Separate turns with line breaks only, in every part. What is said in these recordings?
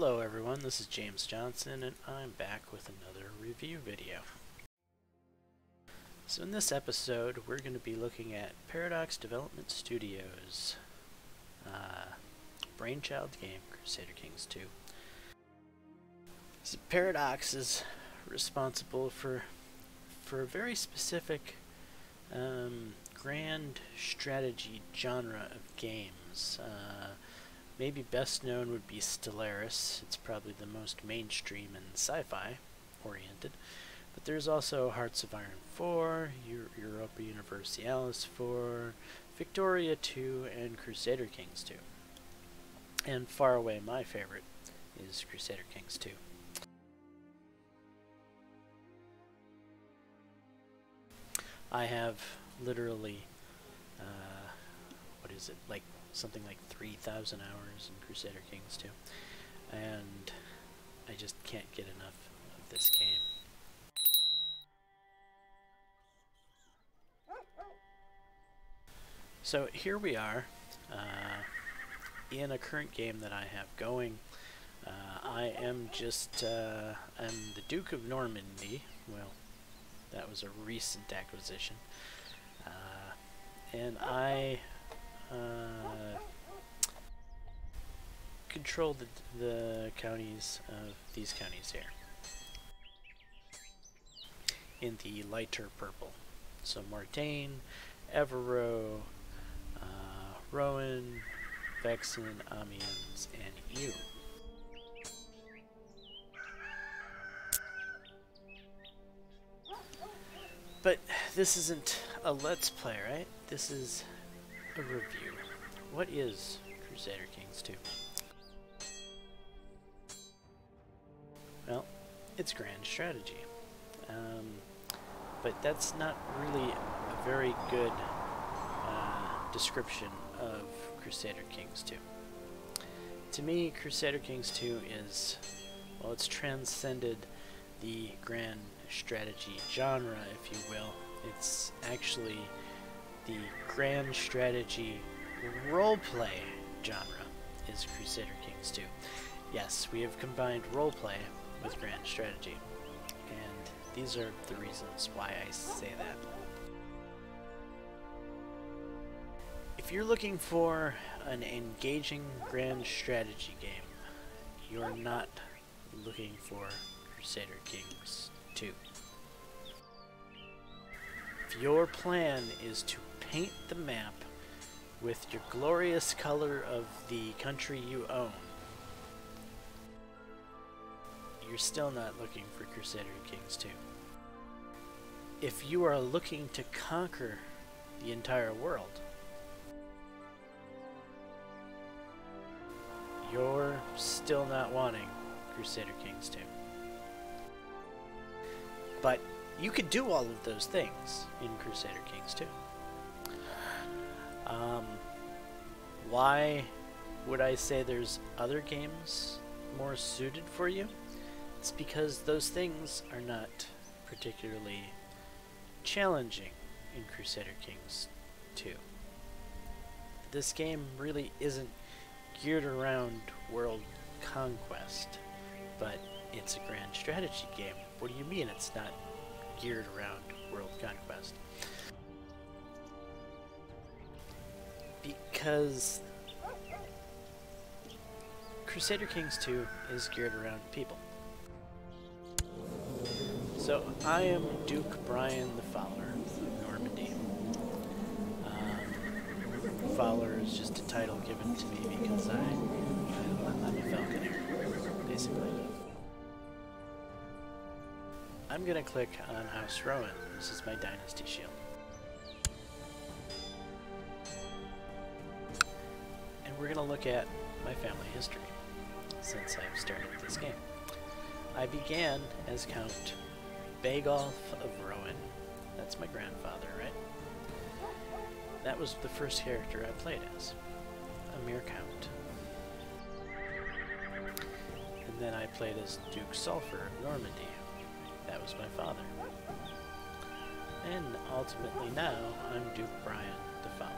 Hello everyone, this is James Johnson and I'm back with another review video. So in this episode we're going to be looking at Paradox Development Studios uh, brainchild game Crusader Kings 2. So Paradox is responsible for for a very specific um, grand strategy genre of games. Uh, maybe best known would be Stellaris. It's probably the most mainstream and sci-fi oriented. But there's also Hearts of Iron 4, Europa Universalis 4, Victoria 2, and Crusader Kings 2. And far away my favorite is Crusader Kings 2. I have literally, uh, what is it, like something like 3,000 hours in Crusader Kings 2. And I just can't get enough of this game. So here we are uh, in a current game that I have going. Uh, I am just, uh, I'm the Duke of Normandy. Well, that was a recent acquisition. Uh, and I uh, control the, the counties of these counties here in the lighter purple. So Mortain, Evero, uh, Rouen, Vexin, Amiens, and you. But this isn't a let's play, right? This is a review. What is Crusader Kings 2? Well, it's grand strategy. Um, but that's not really a very good uh, description of Crusader Kings 2. To me, Crusader Kings 2 is, well, it's transcended the grand strategy genre, if you will. It's actually the grand strategy roleplay genre is Crusader Kings 2. Yes, we have combined roleplay with grand strategy, and these are the reasons why I say that. If you're looking for an engaging grand strategy game, you're not looking for Crusader Kings 2. If your plan is to paint the map with your glorious color of the country you own, you're still not looking for Crusader Kings 2. If you are looking to conquer the entire world, you're still not wanting Crusader Kings 2. But you could do all of those things in Crusader Kings 2. Um, why would I say there's other games more suited for you? It's because those things are not particularly challenging in Crusader Kings 2. This game really isn't geared around world conquest, but it's a grand strategy game. What do you mean it's not geared around world conquest? Because Crusader Kings 2 is geared around people. So I am Duke Brian the Fowler of Normandy. Um, Fowler is just a title given to me because I, I'm a falconer, basically. I'm going to click on House Rowan. This is my dynasty shield. We're going to look at my family history since I've started this game. I began as Count Bagolf of Rouen. That's my grandfather, right? That was the first character I played as. A mere count. And then I played as Duke Sulfur of Normandy. That was my father. And ultimately now, I'm Duke Brian the Fowler.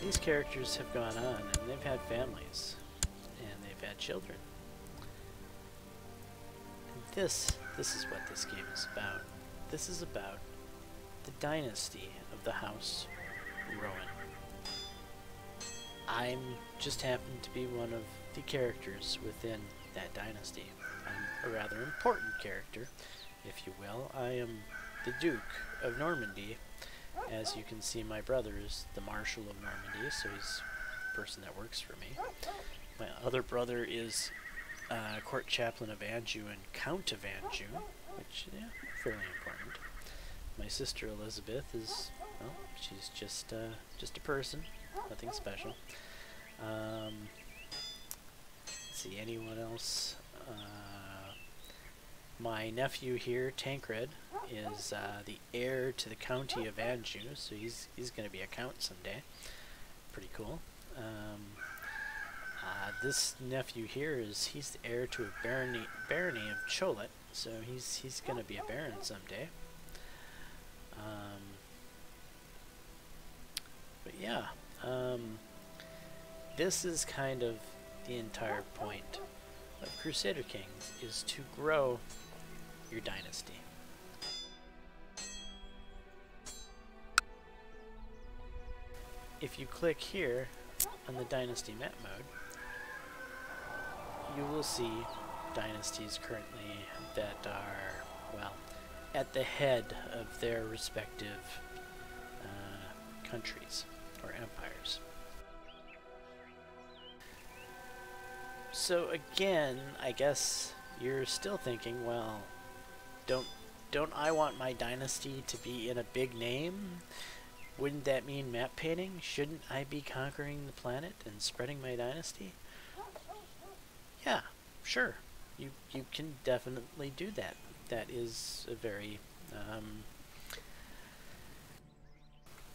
These characters have gone on and they've had families and they've had children. And this, this is what this game is about. This is about the dynasty of the House Rowan. I'm just happen to be one of the characters within that dynasty. I'm a rather important character, if you will. I am the Duke of Normandy. As you can see, my brother is the Marshal of Normandy, so he's the person that works for me. My other brother is uh, Court Chaplain of Anjou and Count of Anjou, which, yeah, fairly important. My sister Elizabeth is, well, she's just, uh, just a person, nothing special. Um, see, anyone else? Uh, my nephew here, Tancred, is uh, the heir to the county of Anjou, so he's he's going to be a count someday. Pretty cool. Um, uh, this nephew here is he's the heir to a barony barony of Cholet, so he's he's going to be a baron someday. Um, but yeah, um, this is kind of the entire point of Crusader Kings is to grow your dynasty. If you click here on the dynasty map mode, you will see dynasties currently that are, well, at the head of their respective uh, countries or empires. So again, I guess you're still thinking, well, don't don't I want my dynasty to be in a big name? Wouldn't that mean map painting? Shouldn't I be conquering the planet and spreading my dynasty? Yeah, sure. You you can definitely do that. That is a very um,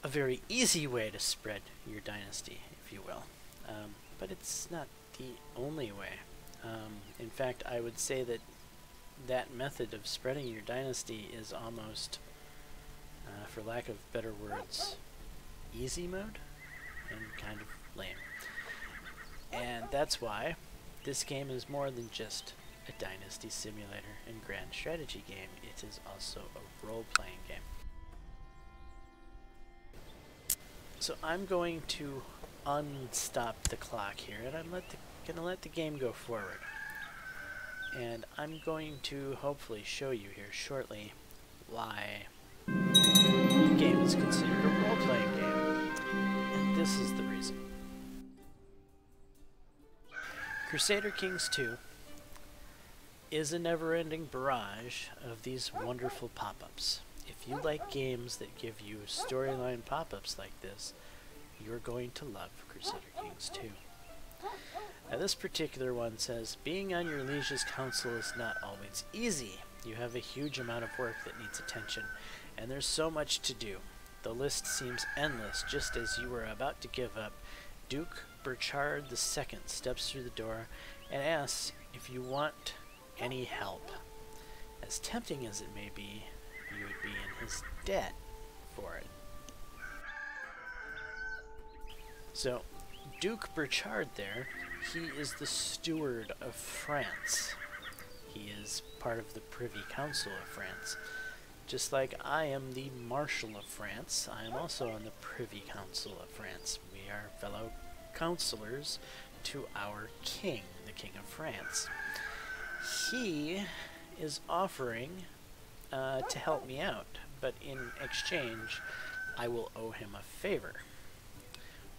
a very easy way to spread your dynasty, if you will. Um, but it's not the only way. Um, in fact, I would say that that method of spreading your dynasty is almost, uh, for lack of better words, easy mode and kind of lame. And that's why this game is more than just a dynasty simulator and grand strategy game. It is also a role-playing game. So I'm going to unstop the clock here, and I'm let the, gonna let the game go forward. And I'm going to hopefully show you here shortly why the game is considered a role-playing game. And this is the reason. Crusader Kings 2 is a never-ending barrage of these wonderful pop-ups. If you like games that give you storyline pop-ups like this, you're going to love Crusader Kings 2. Now this particular one says, being on your liege's council is not always easy. You have a huge amount of work that needs attention, and there's so much to do. The list seems endless just as you were about to give up. Duke Burchard II steps through the door and asks if you want any help. As tempting as it may be, you would be in his debt for it. So, Duke Burchard there, he is the steward of France. He is part of the Privy Council of France. Just like I am the Marshal of France, I am also on the Privy Council of France. We are fellow counselors to our king, the King of France. He is offering uh, to help me out, but in exchange, I will owe him a favor.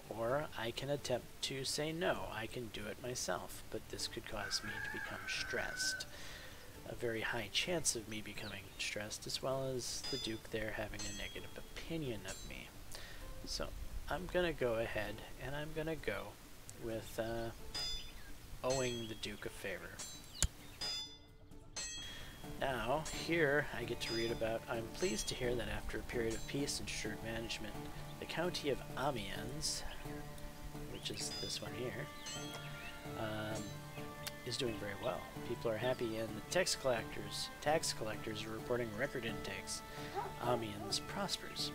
Or I can attempt to say no, I can do it myself, but this could cause me to become stressed. A very high chance of me becoming stressed, as well as the Duke there having a negative opinion of me. So, I'm gonna go ahead, and I'm gonna go with uh, owing the Duke a favor. Now, here I get to read about, I'm pleased to hear that after a period of peace and shrewd management, the county of Amiens which is this one here, um, is doing very well. People are happy, and the tax collectors, tax collectors are reporting record intakes. Amiens prospers.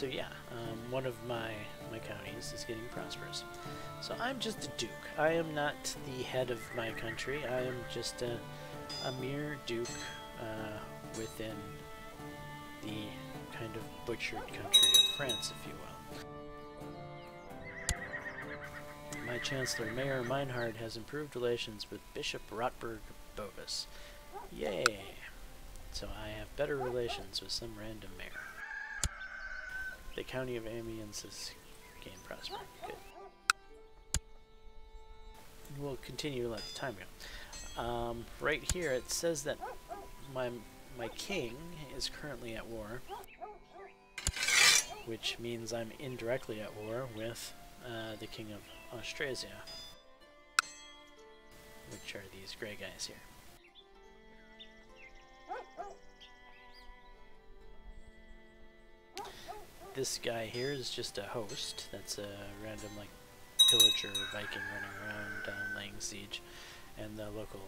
so yeah, um, one of my my counties is getting prosperous. So I'm just a duke. I am not the head of my country. I am just a, a mere duke uh, within the kind of butchered country of France, if you will. My Chancellor, Mayor Meinhard, has improved relations with Bishop Rotberg Bovis. Yay! So I have better relations with some random mayor. The county of Amiens has gained prosperity. Good. We'll continue to let the time go. Um, right here it says that my my king is currently at war, which means I'm indirectly at war with uh, the king of Austrasia, which are these gray guys here. This guy here is just a host. That's a random like pillager Viking running around um, laying siege, and the local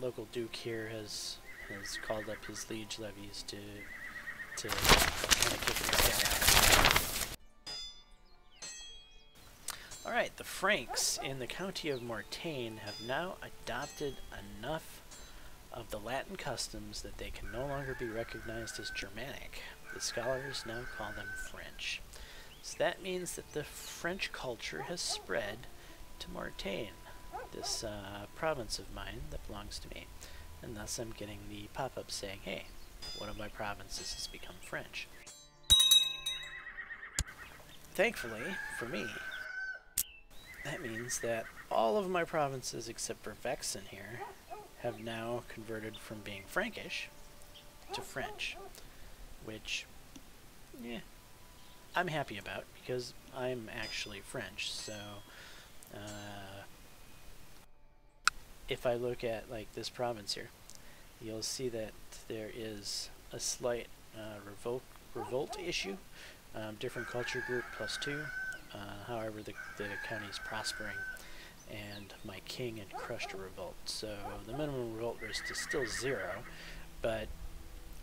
local duke here has has called up his liege levies to to kind of kick this guy out. Alright, the Franks in the county of Mortain have now adopted enough of the Latin customs that they can no longer be recognized as Germanic. The scholars now call them French. So that means that the French culture has spread to Mortain, this uh, province of mine that belongs to me. And thus I'm getting the pop-up saying, hey, one of my provinces has become French. Thankfully, for me, that means that all of my provinces except for Vexin here have now converted from being Frankish to French which, yeah, I'm happy about because I'm actually French. So, uh, if I look at like this province here, you'll see that there is a slight uh, revolt revolt issue. Um, different culture group plus two. Uh, however, the the county is prospering, and my king had crushed a revolt. So the minimum revolt risk is still zero, but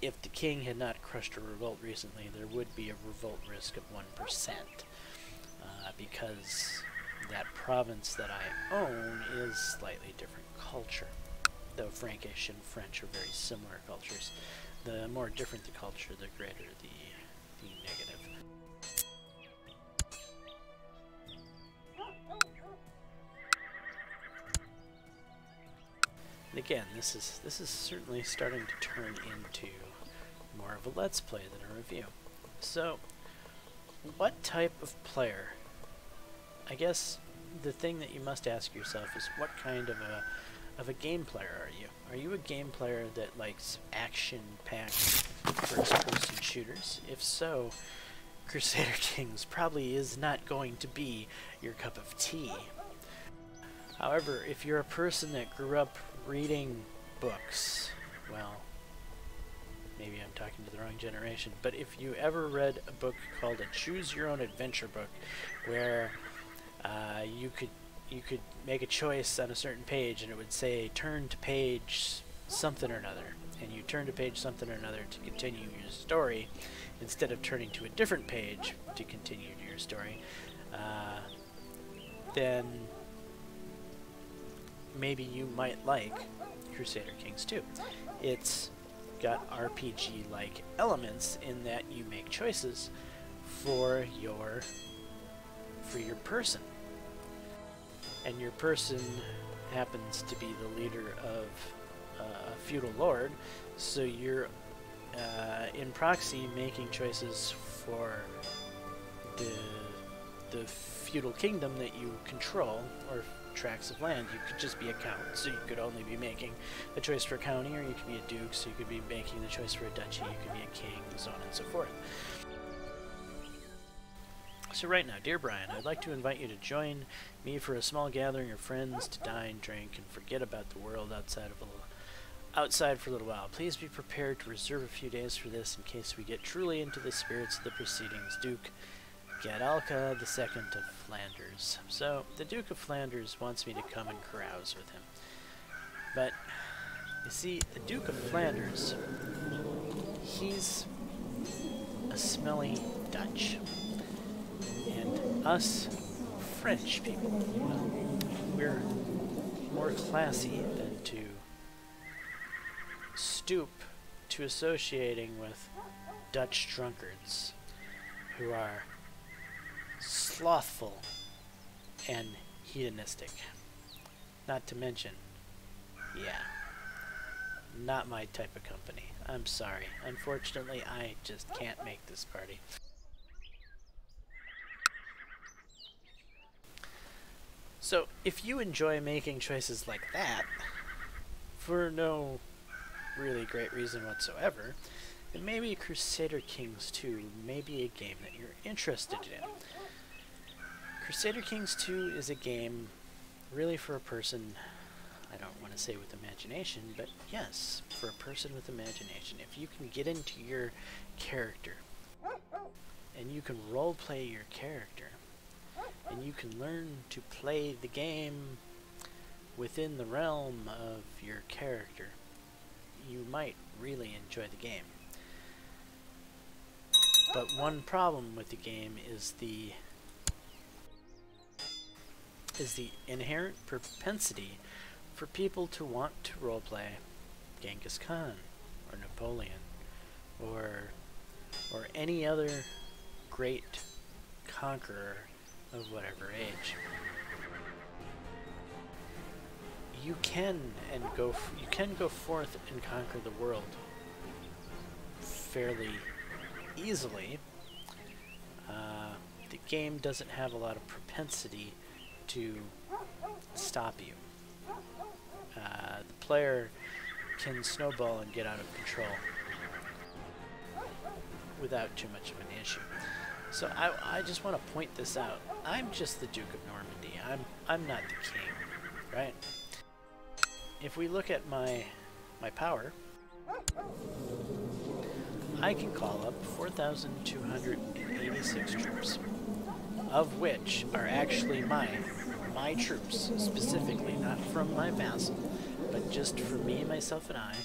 if the king had not crushed a revolt recently, there would be a revolt risk of 1%. Uh, because that province that I own is slightly different culture. Though Frankish and French are very similar cultures. The more different the culture, the greater the, the negative. And again, this is this is certainly starting to turn into more of a let's play than a review. So, what type of player? I guess the thing that you must ask yourself is what kind of a of a game player are you? Are you a game player that likes action-packed first-person shooters? If so, Crusader Kings probably is not going to be your cup of tea. However, if you're a person that grew up reading books, well, maybe I'm talking to the wrong generation, but if you ever read a book called a Choose Your Own Adventure book, where uh, you could you could make a choice on a certain page, and it would say turn to page something or another, and you turn to page something or another to continue your story, instead of turning to a different page to continue your story, uh, then maybe you might like Crusader Kings 2. It's got RPG-like elements in that you make choices for your for your person. And your person happens to be the leader of uh, a feudal lord, so you're uh, in proxy making choices for the the feudal kingdom that you control, or tracts of land. You could just be a count, so you could only be making a choice for a county, or you could be a duke, so you could be making the choice for a duchy, you could be a king, so on and so forth. So right now, dear Brian, I'd like to invite you to join me for a small gathering of friends to dine, drink, and forget about the world outside of a outside for a little while. Please be prepared to reserve a few days for this in case we get truly into the spirits of the proceedings. Duke, Gadalka II of Flanders. So, the Duke of Flanders wants me to come and carouse with him. But, you see, the Duke of Flanders, he's a smelly Dutch. And us French people, well, we're more classy than to stoop to associating with Dutch drunkards who are slothful and hedonistic. Not to mention, yeah, not my type of company. I'm sorry. Unfortunately, I just can't make this party. So, if you enjoy making choices like that, for no really great reason whatsoever, then maybe Crusader Kings 2 may be a game that you're interested in. Crusader Kings 2 is a game really for a person, I don't want to say with imagination, but yes, for a person with imagination. If you can get into your character, and you can role play your character, and you can learn to play the game within the realm of your character, you might really enjoy the game. But one problem with the game is the is the inherent propensity for people to want to roleplay Genghis Khan or Napoleon or or any other great conqueror of whatever age. You can and go you can go forth and conquer the world fairly easily. Uh, the game doesn't have a lot of propensity to stop you. Uh, the player can snowball and get out of control without too much of an issue. So I, I just want to point this out. I'm just the Duke of Normandy. I'm I'm not the king, right? If we look at my my power, I can call up 4,286 troops, of which are actually mine, my troops, specifically, not from my vassal, but just for me, myself, and I.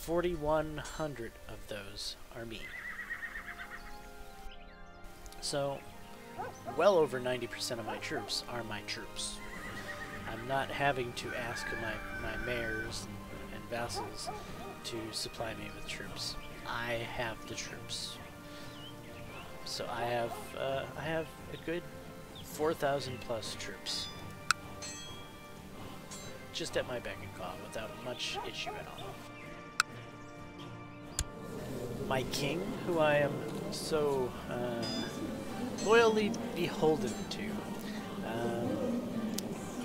4,100 of those are me. So, well over 90% of my troops are my troops. I'm not having to ask my, my mayors and, and vassals to supply me with troops. I have the troops. So I have uh, I have a good 4,000 plus troops. Just at my beck and call without much issue at all. My king, who I am so uh, loyally beholden to, um,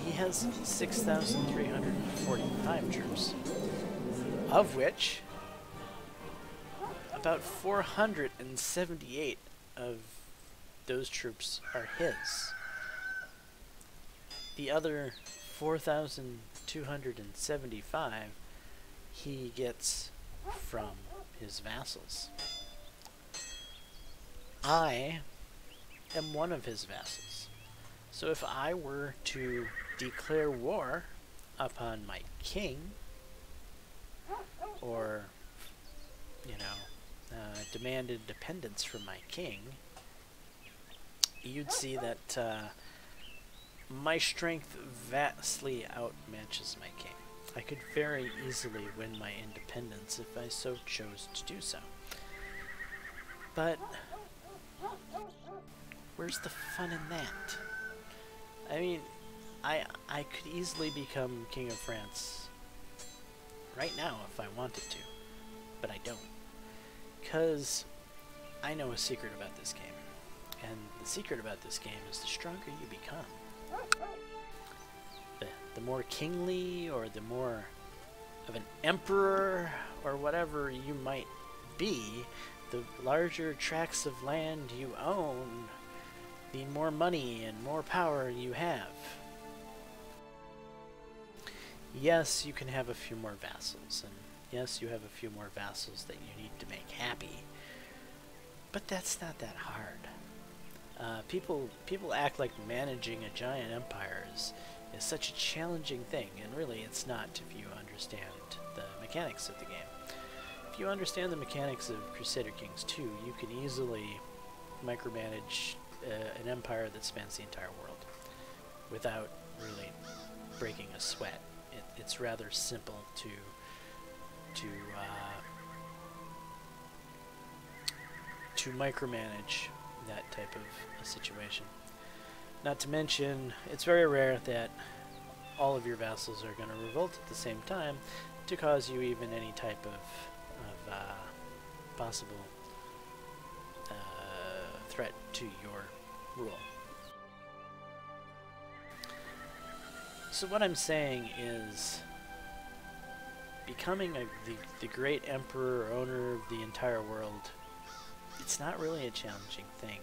he has 6,345 troops, of which about 478 of those troops are his. The other 4,275 he gets from his vassals. I am one of his vassals. So if I were to declare war upon my king, or, you know, uh, demanded dependence from my king, you'd see that uh, my strength vastly outmatches my king. I could very easily win my independence if I so chose to do so. But where's the fun in that? I mean, I I could easily become king of France right now if I wanted to, but I don't. Because I know a secret about this game. And the secret about this game is the stronger you become. The, the more kingly or the more of an emperor or whatever you might be, the larger tracts of land you own, the more money and more power you have. Yes, you can have a few more vassals, and Yes, you have a few more vassals that you need to make happy, but that's not that hard. Uh, people people act like managing a giant empire is, is such a challenging thing, and really it's not if you understand the mechanics of the game. if you understand the mechanics of Crusader Kings 2, you can easily micromanage uh, an empire that spans the entire world without really breaking a sweat. It, it's rather simple to to uh, to micromanage that type of a situation. Not to mention, it's very rare that all of your vassals are going to revolt at the same time to cause you even any type of, of uh, possible uh, threat to your rule. So what I'm saying is becoming a, the, the great emperor or owner of the entire world, it's not really a challenging thing.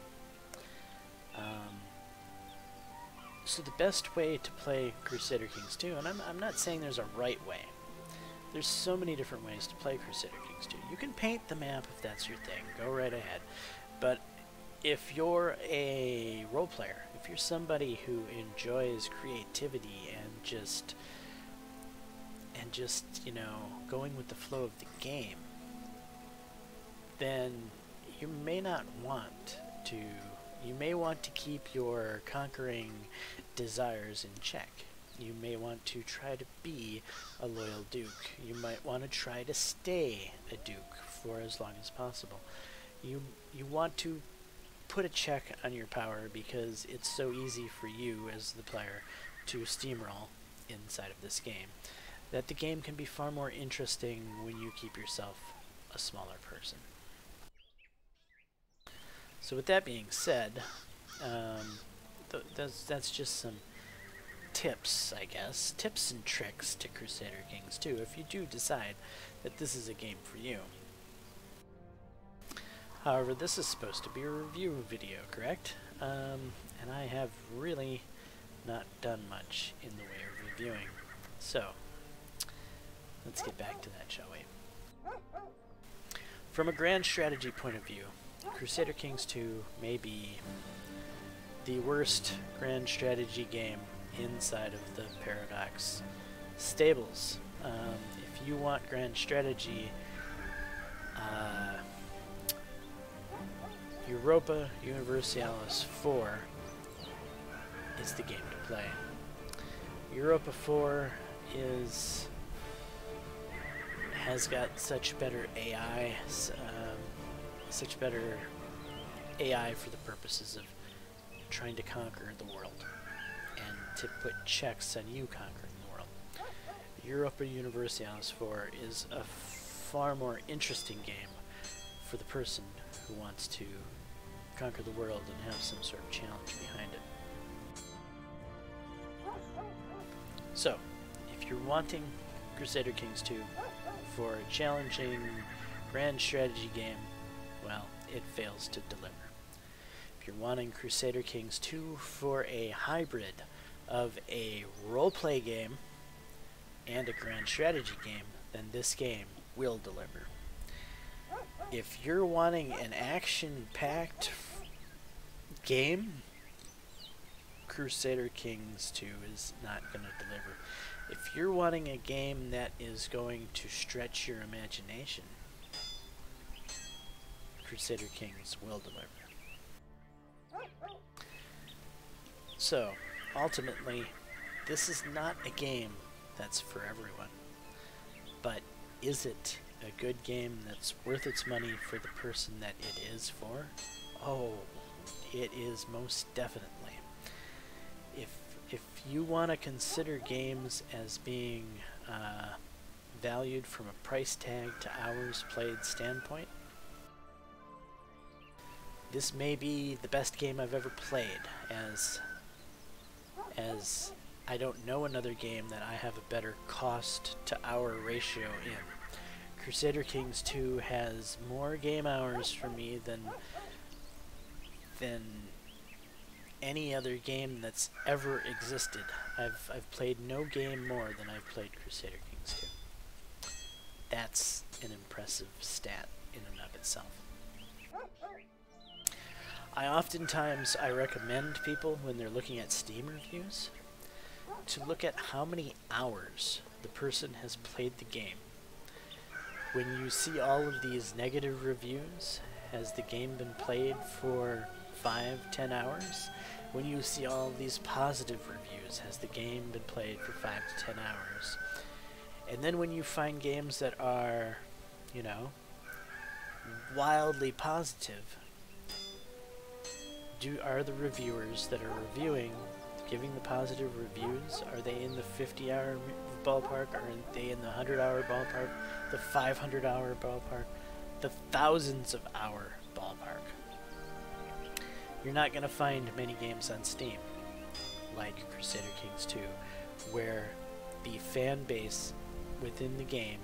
Um, so the best way to play Crusader Kings 2, and I'm, I'm not saying there's a right way. There's so many different ways to play Crusader Kings 2. You can paint the map if that's your thing. Go right ahead. But if you're a role player, if you're somebody who enjoys creativity and just and just, you know, going with the flow of the game, then you may not want to you may want to keep your conquering desires in check. You may want to try to be a loyal duke. You might want to try to stay a duke for as long as possible. You you want to put a check on your power because it's so easy for you as the player to steamroll inside of this game that the game can be far more interesting when you keep yourself a smaller person. So with that being said, um, th that's, that's just some tips, I guess, tips and tricks to Crusader Kings 2 if you do decide that this is a game for you. However, this is supposed to be a review video, correct? Um, and I have really not done much in the way of reviewing. So, let's get back to that, shall we? From a grand strategy point of view, Crusader Kings 2 may be the worst grand strategy game inside of the Paradox stables. Um, if you want grand strategy, uh, Europa Universalis 4 is the game to play. Europa 4 is has got such better AI, um, such better AI for the purposes of trying to conquer the world and to put checks on you conquering the world. Europa Universalis 4 is a far more interesting game for the person who wants to conquer the world and have some sort of challenge behind it. So, if you're wanting Crusader Kings 2 for a challenging grand strategy game, well, it fails to deliver. If you're wanting Crusader Kings 2 for a hybrid of a role-play game and a grand strategy game, then this game will deliver. If you're wanting an action-packed game, Crusader Kings 2 is not going to deliver. If you're wanting a game that is going to stretch your imagination, Crusader Kings will deliver. So, ultimately, this is not a game that's for everyone. But is it a good game that's worth its money for the person that it is for? Oh, it is most definitely. If if you want to consider games as being uh, valued from a price tag to hours played standpoint, this may be the best game I've ever played, as as I don't know another game that I have a better cost to hour ratio in. Crusader Kings 2 has more game hours for me than than any other game that's ever existed. I've I've played no game more than I've played Crusader Kings 2. That's an impressive stat in and of itself. I oftentimes I recommend people when they're looking at Steam reviews to look at how many hours the person has played the game. when you see all of these negative reviews, has the game been played for five, ten hours? When you see all of these positive reviews, has the game been played for five to ten hours? And then when you find games that are, you know, wildly positive, do are the reviewers that are reviewing giving the positive reviews? Are they in the 50 hour ballpark? Are they in the 100 hour ballpark? The 500 hour ballpark? The thousands of hour ballpark? You're not going to find many games on steam like crusader kings 2 where the fan base within the game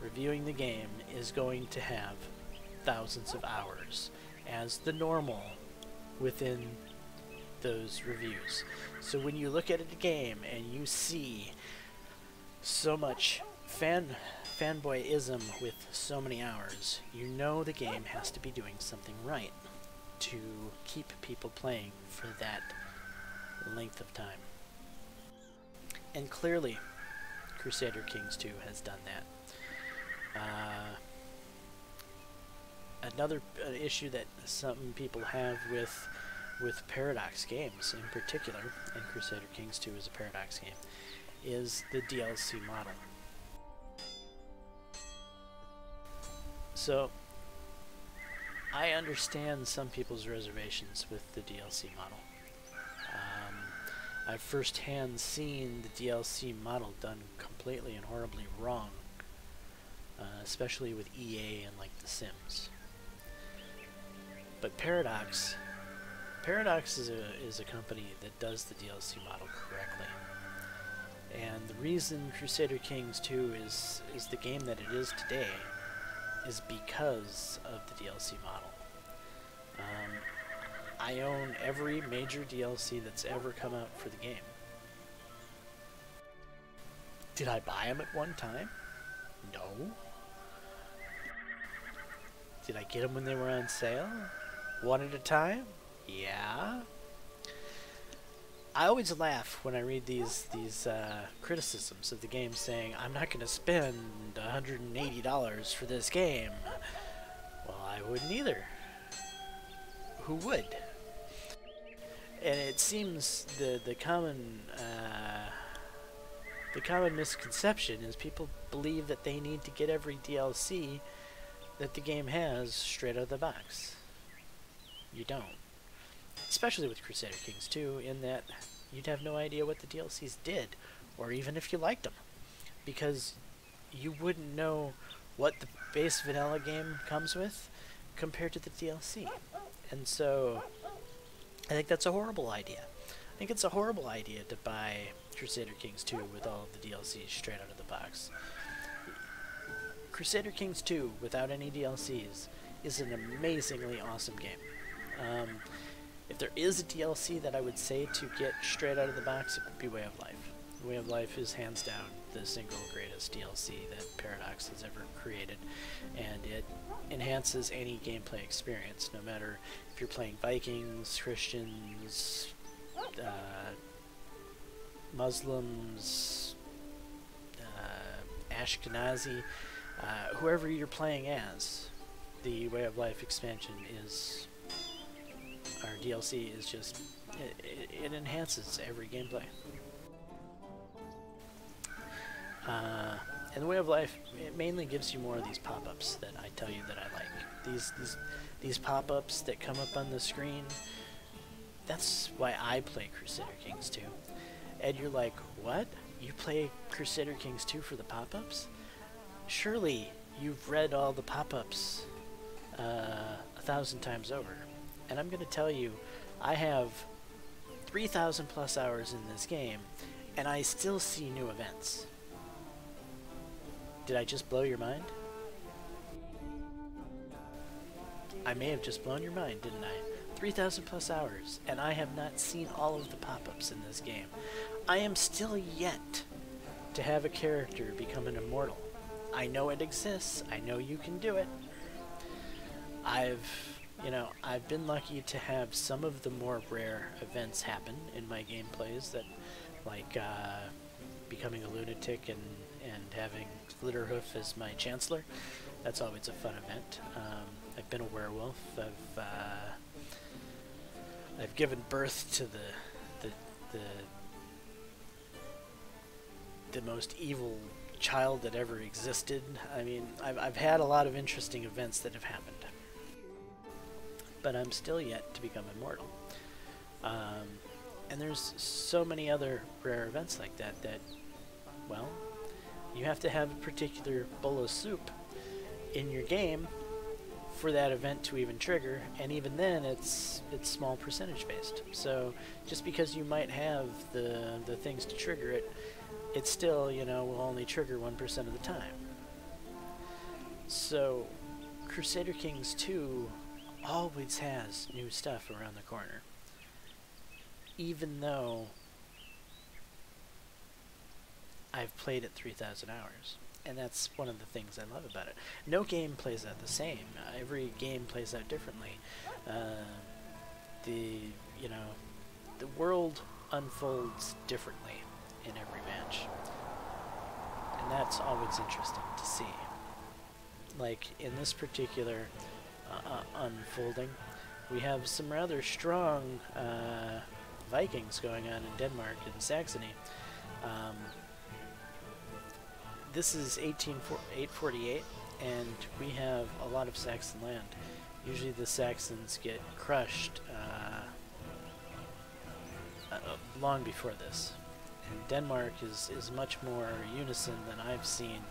reviewing the game is going to have thousands of hours as the normal within those reviews. So when you look at a game and you see so much fan fanboyism with so many hours, you know the game has to be doing something right to keep people playing for that length of time. And clearly, Crusader Kings 2 has done that. Uh, another uh, issue that some people have with with Paradox games in particular, and Crusader Kings 2 is a Paradox game, is the DLC model. So, I understand some people's reservations with the DLC model. Um, I've firsthand seen the DLC model done completely and horribly wrong, uh, especially with EA and like The Sims. But Paradox, Paradox is a is a company that does the DLC model correctly. And the reason Crusader Kings 2 is is the game that it is today is because of the DLC model. Um, I own every major DLC that's ever come out for the game. Did I buy them at one time? No. Did I get them when they were on sale? One at a time? Yeah. I always laugh when I read these these uh, criticisms of the game saying I'm not going to spend $180 for this game. Well, I wouldn't either. Who would? And it seems the the common uh, the common misconception is people believe that they need to get every DLC that the game has straight out of the box you don't. Especially with Crusader Kings 2, in that you'd have no idea what the DLCs did, or even if you liked them. Because you wouldn't know what the base vanilla game comes with compared to the DLC. And so, I think that's a horrible idea. I think it's a horrible idea to buy Crusader Kings 2 with all of the DLCs straight out of the box. Crusader Kings 2 without any DLCs is an amazingly awesome game. Um, if there is a DLC that I would say to get straight out of the box, it would be Way of Life. Way of Life is hands down the single greatest DLC that Paradox has ever created, and it enhances any gameplay experience, no matter if you're playing Vikings, Christians, uh, Muslims, uh, Ashkenazi, uh, whoever you're playing as. The Way of Life expansion is our DLC is just, it, it enhances every gameplay. Uh, and the way of life, it mainly gives you more of these pop-ups that I tell you that I like. These these these pop-ups that come up on the screen. That's why I play Crusader Kings 2. And you're like, what? You play Crusader Kings 2 for the pop-ups? Surely you've read all the pop-ups uh, a thousand times over. And I'm going to tell you, I have 3,000 plus hours in this game, and I still see new events. Did I just blow your mind? I may have just blown your mind, didn't I? 3,000 plus hours, and I have not seen all of the pop-ups in this game. I am still yet to have a character become an immortal. I know it exists. I know you can do it. I've you know, I've been lucky to have some of the more rare events happen in my gameplays that, like, uh, becoming a lunatic and, and having Glitterhoof as my Chancellor. That's always a fun event. Um, I've been a werewolf. I've uh, I've given birth to the the the the most evil child that ever existed. I mean, I've I've had a lot of interesting events that have happened, but I'm still yet to become immortal. Um, and there's so many other rare events like that that, well, you have to have a particular bowl of soup in your game for that event to even trigger, and even then, it's it's small percentage based. So just because you might have the the things to trigger it, it still you know will only trigger one percent of the time. So Crusader Kings 2 always has new stuff around the corner, even though I've played it 3,000 hours and that's one of the things I love about it. No game plays out the same. Every game plays out differently. Uh, the you know the world unfolds differently in every match, and that's always interesting to see. Like in this particular uh, unfolding, we have some rather strong uh, Vikings going on in Denmark and Saxony. Um, this is 1848, and we have a lot of Saxon land. Usually the Saxons get crushed uh, uh, long before this. And Denmark is, is much more unison than I've seen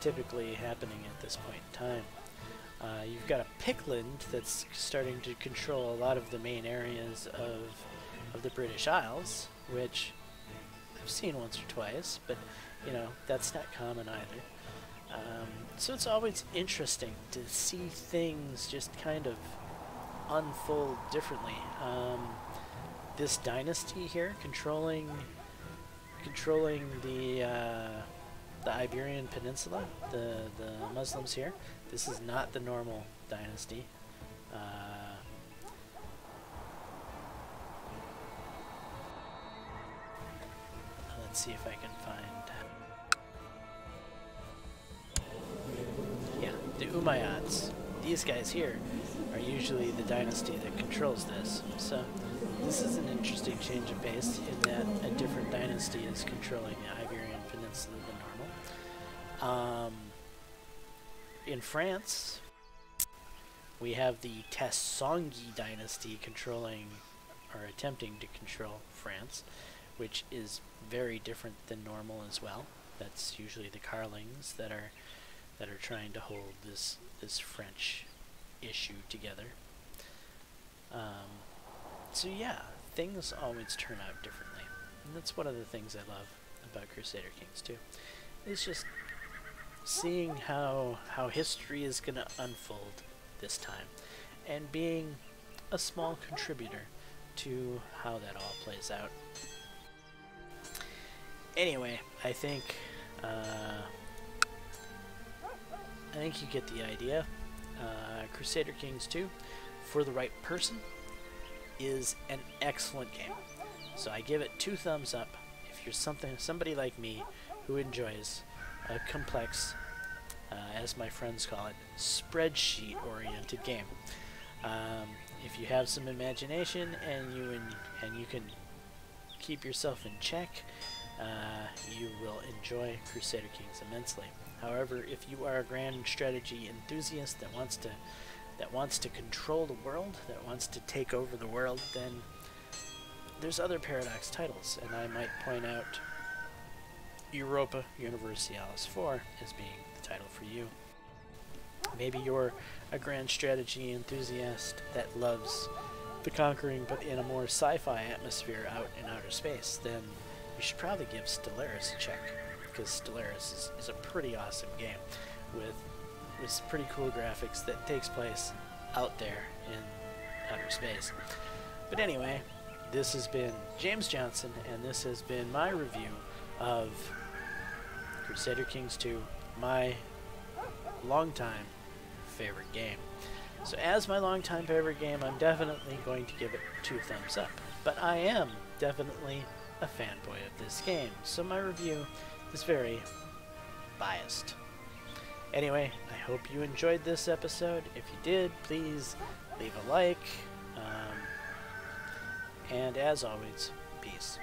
typically happening at this point in time. Uh, you've got a Pictland that's starting to control a lot of the main areas of, of the British Isles, which I've seen once or twice, but you know, that's not common either. Um, so it's always interesting to see things just kind of unfold differently. Um, this dynasty here, controlling controlling the uh, the Iberian Peninsula, the the Muslims here. This is not the normal dynasty. Uh, let's see if I can find Yeah, the Umayyads. These guys here are usually the dynasty that controls this. So this is an interesting change of pace in that a different dynasty is controlling the Iberian Peninsula than normal. Um, in France, we have the Tassongi dynasty controlling or attempting to control France, which is very different than normal as well. That's usually the Karlings that are that are trying to hold this this French issue together. Um, so yeah, things always turn out differently, and that's one of the things I love about Crusader Kings 2. It's just seeing how how history is going to unfold this time, and being a small contributor to how that all plays out. Anyway, I think. Uh, I think you get the idea. Uh, Crusader Kings 2, for the right person, is an excellent game. So I give it two thumbs up. If you're something, somebody like me who enjoys a complex, uh, as my friends call it, spreadsheet-oriented game. Um, if you have some imagination and you and you can keep yourself in check, uh, you will enjoy Crusader Kings immensely. However, if you are a grand strategy enthusiast that wants to that wants to control the world, that wants to take over the world, then there's other Paradox titles, and I might point out Europa Universalis 4 as being the title for you. Maybe you're a grand strategy enthusiast that loves the conquering but in a more sci-fi atmosphere out in outer space, then you should probably give Stellaris a check because Stellaris is, is a pretty awesome game with with pretty cool graphics that takes place out there in outer space. But anyway, this has been Jaames Johnson, and this has been my review of Crusader Kings 2, my longtime favorite game. So as my longtime favorite game, I'm definitely going to give it two thumbs up. But I am definitely a fanboy of this game, so my review is very, biased. Anyway, I hope you enjoyed this episode. If you did, please leave a like. Um, and as always, peace.